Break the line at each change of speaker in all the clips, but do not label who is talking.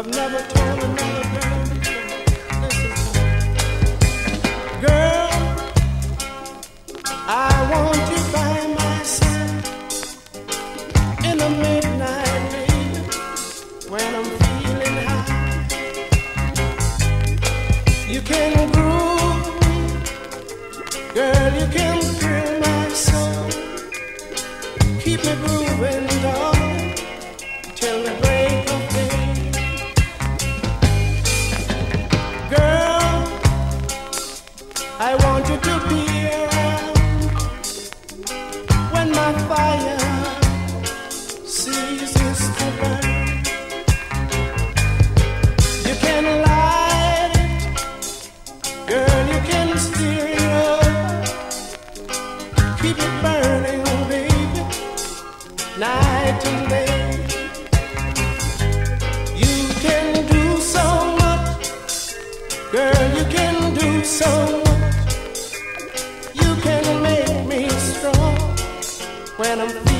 I've never told another. I want you to be around when my fire ceases to burn. You can light it, girl. You can steer it keep it burning, baby, night and day. You can do so much, girl. You can do so much. when I'm feeling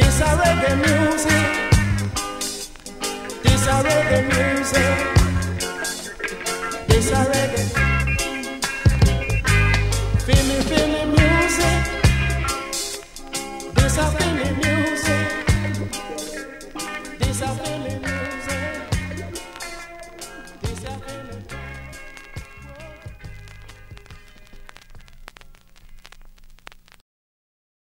This a reggae music. This a reggae music. This a reggae. Feeling, music. This a feeling music.